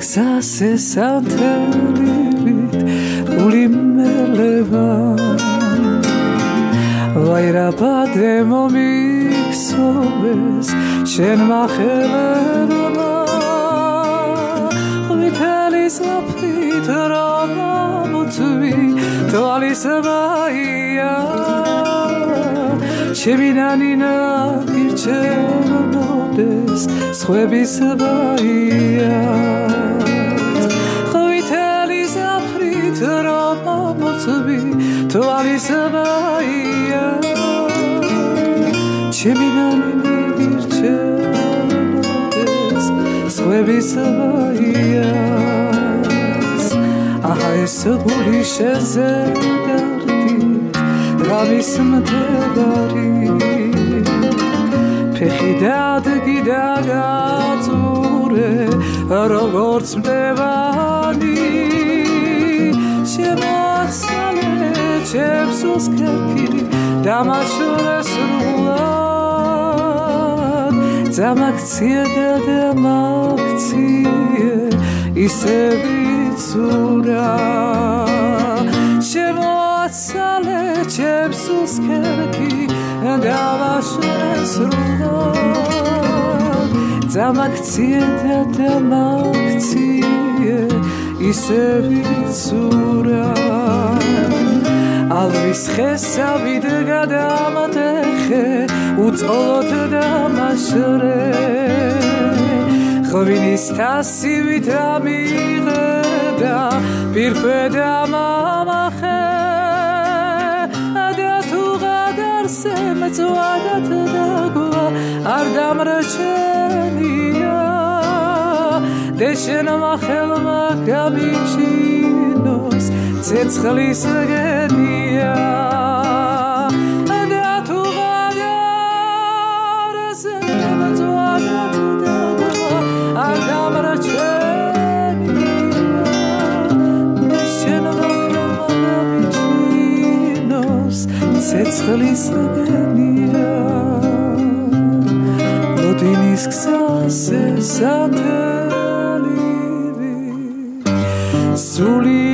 გზაზე სანთელივით გული მელება ვაირაბადე მომიქსოვეს შენ მახელებმა ვითელი საფრით რომ მოწვი თვალის მაია. შემინანინა ირჩევნოდეს სხვების ბაია ხვიტელი საფრით რომ მოწვი თვალის ბაია შემინანინა ირჩევნოდეს სხვების ბაია აჰა ეს გული შეზედარდი რამის მდებარი ფეხი დადგი და გაწურე როგორც მდებარი შემოახსენე ჩემს უსქერქი დამაშორე სრულად ძამაქცია და დამაქცია ისე ვიცურა დავაშორე სრულად ძამაქცია და დამაქცია ისე ვიცურა ალვის ხესავით გადამატეხე უწყლოთ დამაშრე ღვინის თასივით ამიღე და პირქვე დამამახე გადარსე მწვადათ დაგვა არ დამრჩენია დეშენმა ხელმა გამიჩინოს ცეცხლის გენია възхлисания. Но ти ниска се затъливи, сули